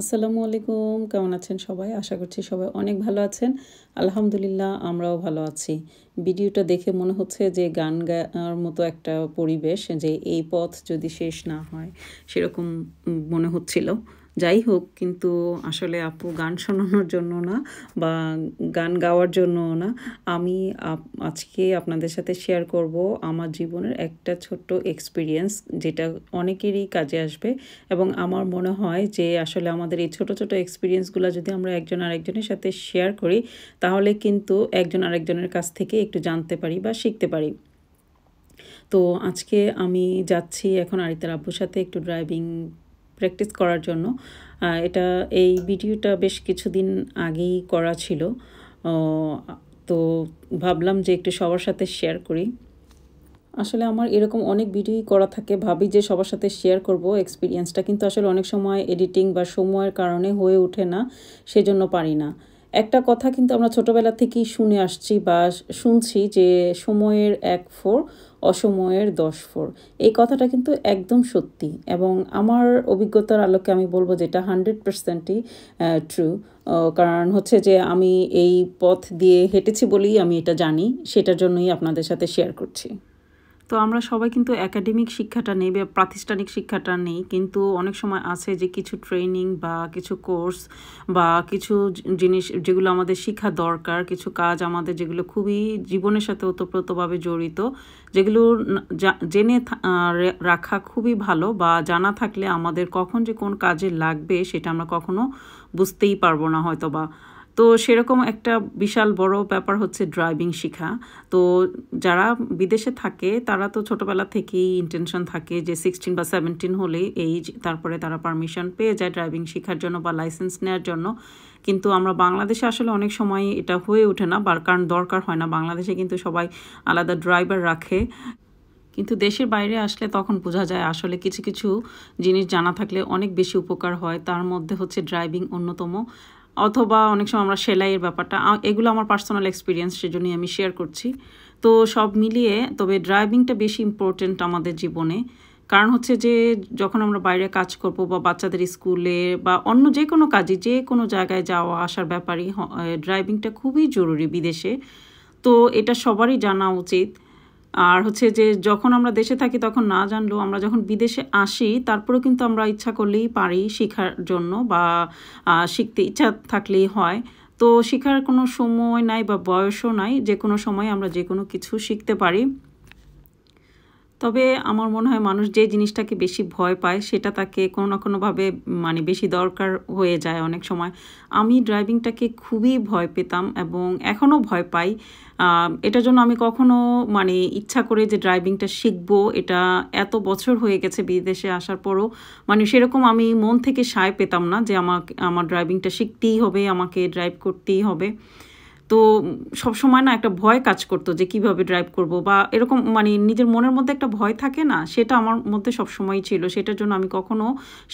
আসসালামু আলাইকুম, কেমন আছেন সবাই? আশা করছি সবাই অনেক ভালো আছেন। আলহামদুলিল্লাহ, আমরাও ভালো আছি। ভিডিওটা দেখে মনে হচ্ছে যে গান গাওয়ার মতো একটা পরিবেশ, যে এই পথ যদি শেষ না হয়, সেরকম মনে হচ্ছিল। যাই হোক, কিন্তু আসলে আপু গান শোনানোর জন্য না বা গান গাওয়ার জন্য না। আমি আজকে আপনাদের সাথে শেয়ার করব আমার জীবনের একটা ছোট্ট এক্সপিরিয়েন্স যেটা অনেকেরই কাজে আসবে এবং আমার মনে হয় যে আসলে আমাদের এই ছোট ছোট এক্সপিরিয়েন্সগুলো যদি আমরা একজন আরেকজনের সাথে শেয়ার করি, তাহলে কিন্তু একজন আরেকজনের কাছ থেকে একটু জানতে পারি বা শিখতে পারি। তো আজকে আমি যাচ্ছি এখন আরিতার আব্বুর সাথে একটু ড্রাইভিং প্র্যাকটিস করার জন্য। এটা এই ভিডিওটা বেশ কিছুদিন আগেই করা ছিল। তো ভাবলাম যে একটু সবার সাথে শেয়ার করি। আসলে আমার এরকম অনেক ভিডিওই করা থাকে, ভাবি যে সবার সাথে শেয়ার করব এক্সপিরিয়েন্সটা কিন্তু আসলে অনেক সময় এডিটিং বা সময়ের কারণে হয়ে ওঠে না, সেজন্য পারি না। একটা কথা কিন্তু আমরা ছোটোবেলা থেকেই শুনে আসছি বা শুনছি যে সময়ের এক ফোর অসময়ের দশ ফোর এই কথাটা কিন্তু একদম সত্যি এবং আমার অভিজ্ঞতার আলোকে আমি বলব যেটা হান্ড্রেড পার্সেন্টই ট্রু কারণ হচ্ছে যে আমি এই পথ দিয়ে হেঁটেছি বলেই আমি এটা জানি, সেটার জন্যই আপনাদের সাথে শেয়ার করছি। তো আমরা সবাই কিন্তু একাডেমিক শিক্ষাটা নেই বা প্রাতিষ্ঠানিক শিক্ষাটা নেই, কিন্তু অনেক সময় আছে যে কিছু ট্রেনিং বা কিছু কোর্স বা কিছু জিনিস যেগুলো আমাদের শিক্ষা দরকার, কিছু কাজ আমাদের যেগুলো খুবই জীবনের সাথে ওতপ্রোতভাবে জড়িত, যেগুলো জেনে রাখা খুবই ভালো বা জানা থাকলে আমাদের কখন যে কোন কাজে লাগবে সেটা আমরা কখনো বুঝতেই পারব না হয়তো বা তো সেরকম একটা বিশাল বড় ব্যাপার হচ্ছে ড্রাইভিং শেখা। তো যারা বিদেশে থাকে, তারা তো ছোটোবেলা থেকেই ইন্টেনশন থাকে যে সিক্সটিন বা সেভেন্টিন হলে এইজ তারপরে তারা পারমিশন পেয়ে যায় ড্রাইভিং শেখার জন্য বা লাইসেন্স নেওয়ার জন্য। কিন্তু আমরা বাংলাদেশে আসলে অনেক সময় এটা হয়ে ওঠে না, বার, কারণ দরকার হয় না। বাংলাদেশে কিন্তু সবাই আলাদা ড্রাইভার রাখে। কিন্তু দেশের বাইরে আসলে তখন বোঝা যায় আসলে কিছু কিছু জিনিস জানা থাকলে অনেক বেশি উপকার হয়। তার মধ্যে হচ্ছে ড্রাইভিং অন্যতম। অথবা অনেক সময় আমরা সেলাইয়ের ব্যাপারটা এগুলো আমার পার্সোনাল এক্সপিরিয়েন্স সেজন্যই আমি শেয়ার করছি। তো সব মিলিয়ে, তবে ড্রাইভিংটা বেশি ইম্পর্টেন্ট আমাদের জীবনে। কারণ হচ্ছে যে, যখন আমরা বাইরে কাজ করব বা বাচ্চাদের স্কুলে বা অন্য যে কোনো কাজে, যে কোনো জায়গায় যাওয়া আসার ব্যাপারই ড্রাইভিংটা খুবই জরুরি বিদেশে। তো এটা সবারই জানা উচিত। আর হচ্ছে যে যখন আমরা দেশে থাকি তখন না জানলেও আমরা যখন বিদেশে আসি, তারপরেও কিন্তু আমরা ইচ্ছা করলেই পারি শেখার জন্য বা শিখতে ইচ্ছা থাকলেই হয়। তো শেখার কোনো সময় নাই বা বয়সও নাই যে কোনো সময় আমরা যে কোনো কিছু শিখতে পারি। তবে আমার মনে হয় মানুষ যে জিনিসটাকে বেশি ভয় পায়, সেটা তাকে কোনো না কোনোভাবে মানে বেশি দরকার হয়ে যায় অনেক সময়। আমি ড্রাইভিংটাকে খুবই ভয় পেতাম এবং এখনও ভয় পাই। এটার জন্য আমি কখনো মানে ইচ্ছা করে যে ড্রাইভিংটা শিখব, এটা এত বছর হয়ে গেছে বিদেশে আসার পরও মানে সেরকম আমি মন থেকে সায় পেতাম না যে আমাকে, আমার ড্রাইভিংটা শিখতেই হবে, আমাকে ড্রাইভ করতেই হবে। তো সব সময় না একটা ভয় কাজ করতো যে কীভাবে ড্রাইভ করব বা এরকম মানে নিজের মনের মধ্যে একটা ভয় থাকে না, সেটা আমার মধ্যে সব সময়ই ছিল। সেটার জন্য আমি কখনো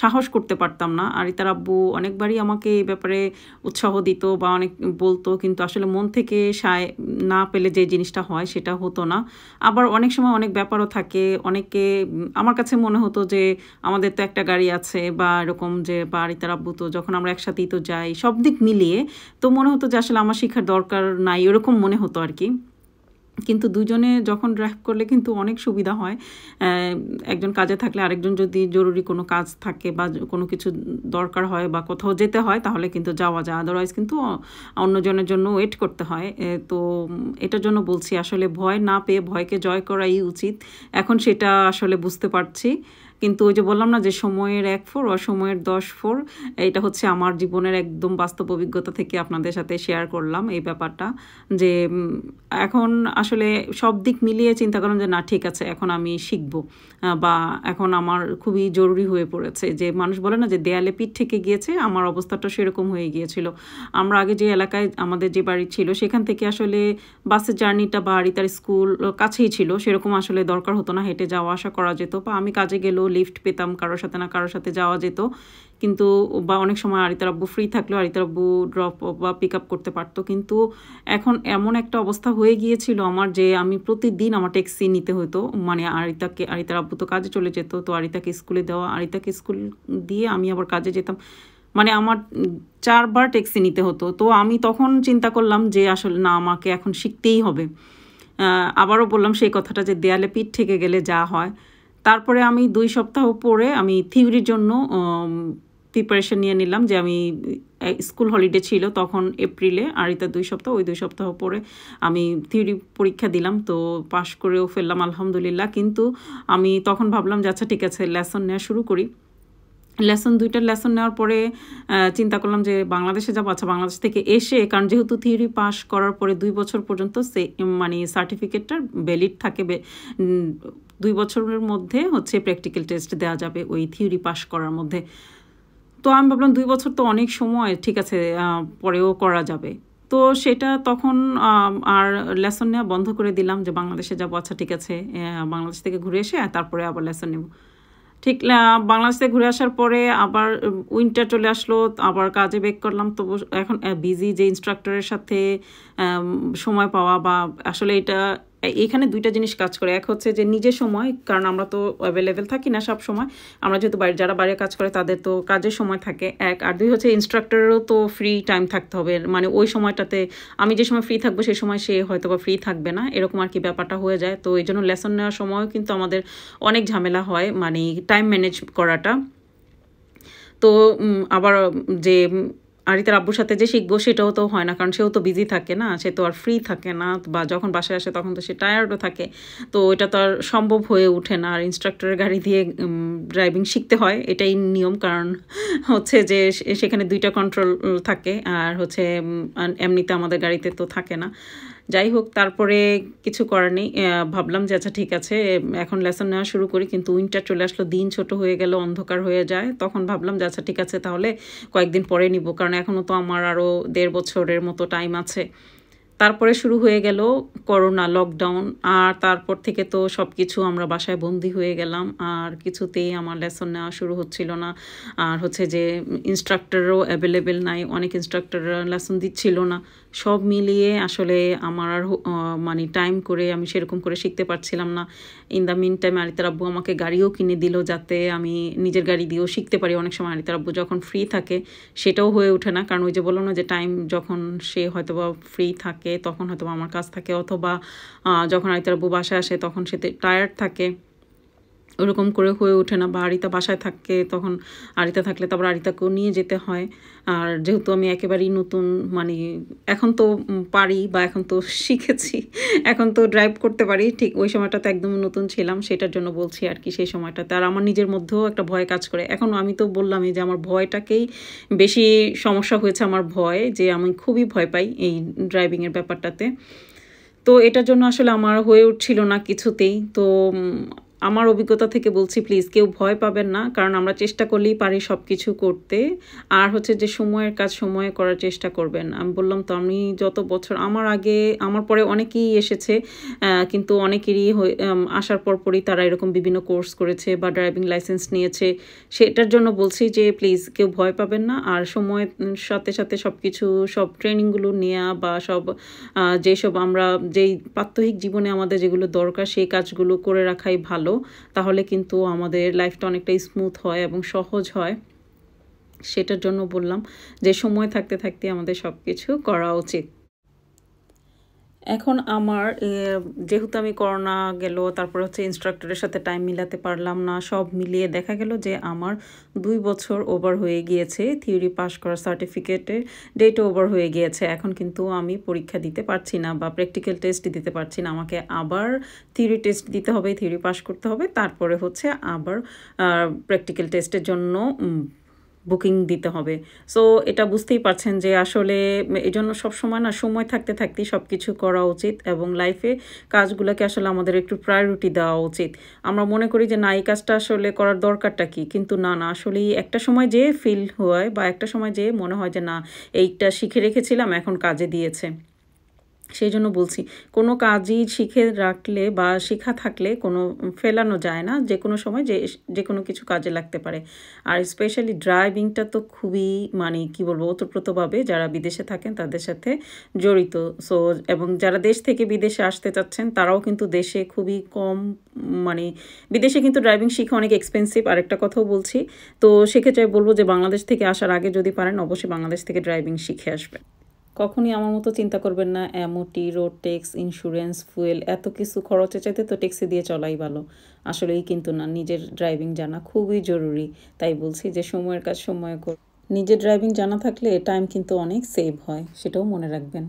সাহস করতে পারতাম না। আর তার আব্বু অনেকবারই আমাকে এই ব্যাপারে উৎসাহ দিত বা অনেক বলতো, কিন্তু আসলে মন থেকে সায় না পেলে যে জিনিসটা হয় সেটা হতো না। আবার অনেক সময় অনেক ব্যাপারও থাকে। অনেকে আমার কাছে মনে হতো যে আমাদের তো একটা গাড়ি আছে বা এরকম যে বা তার আব্বু তো যখন আমরা একসাথেই তো যাই, সব দিক মিলিয়ে তো মনে হতো যে আসলে আমার শিক্ষার দরকার দরকার নাই ওরকম মনে হতো আর কি। কিন্তু দুজনে যখন ড্রাইভ করলে কিন্তু অনেক সুবিধা হয়। একজন কাজে থাকলে আরেকজন যদি জরুরি কোনো কাজ থাকে বা কোনো কিছু দরকার হয় বা কোথাও যেতে হয়, তাহলে কিন্তু যাওয়া যায়। আদারওয়াইজ কিন্তু অন্যজনের জন্য ওয়েট করতে হয়। তো এটার জন্য বলছি, আসলে ভয় না পেয়ে ভয়কে জয় করাই উচিত। এখন সেটা আসলে বুঝতে পারছি। কিন্তু ওই যে বললাম না যে সময়ের এক ফোর অসময়ের দশ ফোর এটা হচ্ছে আমার জীবনের একদম বাস্তব অভিজ্ঞতা থেকে আপনাদের সাথে শেয়ার করলাম এই ব্যাপারটা যে এখন আসলে সব দিক মিলিয়ে চিন্তা করলাম যে না, ঠিক আছে, এখন আমি শিখব। বা এখন আমার খুবই জরুরি হয়ে পড়েছে যে, মানুষ বলে না যে দেয়ালে পিঠ থেকে গিয়েছে, আমার অবস্থাটা সেরকম হয়ে গিয়েছিল। আমরা আগে যে এলাকায় আমাদের যে বাড়ি ছিল, সেখান থেকে আসলে বাসের জার্নিটা বা তার স্কুল কাছেই ছিল, সেরকম আসলে দরকার হতো না, হেঁটে যাওয়া, আসা করা যেত। বা আমি কাজে গেলেও লিফট পেতাম, কারোর সাথে না কারোর সাথে যাওয়া যেত। কিন্তু বা অনেক সময় আরিতার আব্বু ফ্রি থাকলেও আরিতার আব্বু ড্রপ বা পিক আপ করতে পারতো। কিন্তু এখন এমন একটা অবস্থা হয়ে গিয়েছিল আমার যে আমি প্রতিদিন আমার ট্যাক্সি নিতে হতো। মানে আরিতাকে, আরিতার আব্বু তো কাজে চলে যেত, তো আরিতাকে স্কুলে দেওয়া, আরিতাকে স্কুল দিয়ে আমি আবার কাজে যেতাম। মানে আমার চারবার ট্যাক্সি নিতে হতো। তো আমি তখন চিন্তা করলাম যে আসলে না, আমাকে এখন শিখতেই হবে। আবারও বললাম সেই কথাটা যে দেয়ালে পিঠ থেকে গেলে যা হয়। তারপরে আমি দুই সপ্তাহ পরে আমি থিওরির জন্য প্রিপারেশন নিয়ে নিলাম যে আমি স্কুল হলিডে ছিল তখন এপ্রিলে আর এটা দুই সপ্তাহ, ওই দুই সপ্তাহ পরে আমি থিওরি পরীক্ষা দিলাম, তো পাশ করেও ফেললাম, আলহামদুলিল্লাহ। কিন্তু আমি তখন ভাবলাম যে আচ্ছা ঠিক আছে লেসন নেওয়া শুরু করি। লেসন, দুইটা লেসন নেওয়ার পরে চিন্তা করলাম যে বাংলাদেশে যাব। আচ্ছা বাংলাদেশ থেকে এসে, কারণ যেহেতু থিওরি পাস করার পরে দুই বছর পর্যন্ত সে মানে সার্টিফিকেটটা ভ্যালিড থাকে দুই বছরের মধ্যে হচ্ছে প্র্যাকটিক্যাল টেস্ট দেওয়া যাবে ওই থিওরি পাস করার মধ্যে। তো আমি ভাবলাম দুই বছর তো অনেক সময়, ঠিক আছে পরেও করা যাবে। তো সেটা তখন আর লেসন নেওয়া বন্ধ করে দিলাম যে বাংলাদেশে যাব। আচ্ছা ঠিক আছে বাংলাদেশ থেকে ঘুরে এসে, তারপরে আবার লেসন নেব। ঠিক বাংলাদেশে ঘুরে আসার পরে আবার উইন্টার চলে আসলো, আবার কাজে বেক করলাম। তবু এখন বিজি যে ইনস্ট্রাক্টরের সাথে সময় পাওয়া বা আসলে এটা এখানে দুইটা জিনিস কাজ করে। এক হচ্ছে যে নিজের সময়, কারণ আমরা তো অ্যাভেলেবেল থাকি না সব সময়। আমরা যেহেতু বাইরে যারা বাইরে কাজ করে, তাদের তো কাজের সময় থাকে এক। আর দুই হচ্ছে ইনস্ট্রাক্টরেরও তো ফ্রি টাইম থাকতে হবে। মানে ওই সময়টাতে আমি যে সময় ফ্রি থাকব, সেই সময় সে হয়তো বা ফ্রি থাকবে না। এরকম আর কি ব্যাপারটা হয়ে যায়। তো এই জন্য লেসন নেওয়ার সময়ও কিন্তু আমাদের অনেক ঝামেলা হয় মানে টাইম ম্যানেজ করাটা। তো আবার যে আরিতার আব্বুর সাথে যে শিখব সেটাও তো হয় না, কারণ সেও তো বিজি থাকে না, সে তো আর ফ্রি থাকে না, বা যখন বাসায় আসে তখন তো সে টায়ার্ডও থাকে। তো এটা তো আর সম্ভব হয়ে ওঠে না, আর ইনস্ট্রাক্টরের গাড়ি দিয়ে ড্রাইভিং শিখতে হয়, এটাই নিয়ম, কারণ হচ্ছে যে সেখানে দুইটা কন্ট্রোল থাকে, আর হচ্ছে এমনিতে আমাদের গাড়িতে তো থাকে না। যাই হোক, তারপরে কিছু করার নেই। ভাবলাম যে আচ্ছা ঠিক আছে, এখন লেসন নেওয়া শুরু করি, কিন্তু উইন্টার চলে আসলো, দিন ছোট হয়ে গেল, অন্ধকার হয়ে যায়। তখন ভাবলাম যে আচ্ছা ঠিক আছে, তাহলে কয়েকদিন পরে নিব, কারণ এখনও তো আমার আরও দেড় বছরের মতো টাইম আছে। তারপরে শুরু হয়ে গেল করোনা লকডাউন আর তারপর থেকে তো সব কিছু আমরা বাসায় বন্দি হয়ে গেলাম। আর কিছুতেই আমার লেসন নেওয়া শুরু হচ্ছিল না। আর হচ্ছে যে ইনস্ট্রাক্টরও অ্যাভেলেবেল নাই, অনেক ইনস্ট্রাক্টর লেসন দিচ্ছিল না। সব মিলিয়ে আসলে আমার আর মানে টাইম করে আমি সেরকম করে শিখতে পারছিলাম না। ইন দ্য মিন টাইম আরিতার আব্বু আমাকে গাড়িও কিনে দিল যাতে আমি নিজের গাড়ি দিয়েও শিখতে পারি। অনেক সময় আরিতার আব্বু যখন ফ্রি থাকে, সেটাও হয়ে ওঠে না। কারণ ওই যে বলো না যে টাইম যখন সে হয়তো বা ফ্রি থাকে তখন হয়তো আমার কাজ থাকে, অথবা যখন আইতার আব্বু বাসায় আসে, তখন সে টায়ার্ড থাকে। ওরকম করে হয়ে ওঠে না বা আরিতা বাসায় থাকে, তখন আরিতা থাকলে তারপর আরিতাকেও নিয়ে যেতে হয়। আর যেহেতু আমি একেবারেই নতুন মানে এখন তো পারি বা এখন তো শিখেছি, এখন তো ড্রাইভ করতে পারি, ঠিক ওই সময়টাতে একদম নতুন ছিলাম, সেটার জন্য বলছি আর কি সেই সময়টাতে। আর আমার নিজের মধ্যেও একটা ভয় কাজ করে। এখন আমি তো বললামই যে আমার ভয়টাকেই বেশি সমস্যা হয়েছে আমার ভয়, যে আমি খুবই ভয় পাই এই ড্রাইভিংয়ের ব্যাপারটাতে। তো এটার জন্য আসলে আমার হয়ে উঠছিল না কিছুতেই। তো আমার অভিজ্ঞতা থেকে বলছি প্লিজ কেউ ভয় পাবেন না, কারণ আমরা চেষ্টা করলেই পারি সব কিছু করতে। আর হচ্ছে যে সময়ের কাজ সময়ে করার চেষ্টা করবেন। আমি বললাম, তো আমি যত বছর আমার আগে, আমার পরে অনেকেই এসেছে কিন্তু অনেকেরই আসার পর পরই তারা এরকম বিভিন্ন কোর্স করেছে বা ড্রাইভিং লাইসেন্স নিয়েছে। সেটার জন্য বলছি যে প্লিজ কেউ ভয় পাবেন না। আর সময়ের সাথে সাথে সব কিছু সব ট্রেনিংগুলো নেওয়া বা সব যেসব আমরা, যেই প্রাত্যহিক জীবনে আমাদের যেগুলো দরকার, সেই কাজগুলো করে রাখাই ভালো। ভালো, তাহলে কিন্তু আমাদের লাইফটা অনেকটা স্মুথ হয় এবং সহজ হয়। সেটার জন্য বললাম যে, সময় থাকতে থাকতে আমাদের সব কিছু করা উচিত। এখন আমার যেহেতু আমি করোনা গেল, তারপর হচ্ছে ইনস্ট্রাক্টরের সাথে টাইম মিলাতে পারলাম না, সব মিলিয়ে দেখা গেল যে আমার দুই বছর ওভার হয়ে গিয়েছে থিওরি পাস করার সার্টিফিকেটের ডেট ওভার হয়ে গিয়েছে। এখন কিন্তু আমি পরীক্ষা দিতে পারছি না বা প্র্যাকটিক্যাল টেস্ট দিতে পারছি না। আমাকে আবার থিওরি টেস্ট দিতে হবে থিওরি পাস করতে হবে, তারপরে হচ্ছে আবার প্র্যাকটিক্যাল টেস্টের জন্য বুকিং দিতে হবে। সো এটা বুঝতেই পারছেন যে আসলে এই জন্য সবসময় না সময় থাকতে থাকতেই সব কিছু করা উচিত এবং লাইফে কাজগুলোকে আসলে আমাদের একটু প্রায়োরিটি দেওয়া উচিত। আমরা মনে করি যে, না, এই কাজটা আসলে করার দরকারটা কি? কিন্তু না না, আসলেই একটা সময় যে ফিল হয় বা একটা সময় যে মনে হয় যে, না, এইটা শিখে রেখেছিলাম, এখন কাজে দিয়েছে। সেই জন্য বলছি, কোনো কাজই শিখে রাখলে বা শেখা থাকলে কোনো ফেলানো যায় না, যে কোনো সময় যে যে কোনো কিছু কাজে লাগতে পারে। আর স্পেশালি ড্রাইভিংটা তো খুবই মানে কি বলব, ওতপ্রোতভাবে যারা বিদেশে থাকেন তাদের সাথে জড়িত। সো এবং যারা দেশ থেকে বিদেশে আসতে চাচ্ছেন, তারাও কিন্তু দেশে খুবই কম মানে বিদেশে কিন্তু ড্রাইভিং শিখা অনেক এক্সপেন্সিভ আরেকটা কথাও বলছি, তো সেক্ষেত্রে বলব যে বাংলাদেশ থেকে আসার আগে যদি পারেন, অবশ্যই বাংলাদেশ থেকে ড্রাইভিং শিখে আসবেন। কখনই আমার মতো চিন্তা করবেন না MOT road tax insurance fuel এত কিছু খরচে চাইতে তো ট্যাক্সি দিয়ে চলাই ভালো। আসলেই কিন্তু না, নিজের ড্রাইভিং জানা খুবই জরুরি। তাই বলছি যে সময়ের কাজ সময় কর নিজের ড্রাইভিং জানা থাকলে টাইম কিন্তু অনেক সেভ হয়, সেটাও মনে রাখবেন।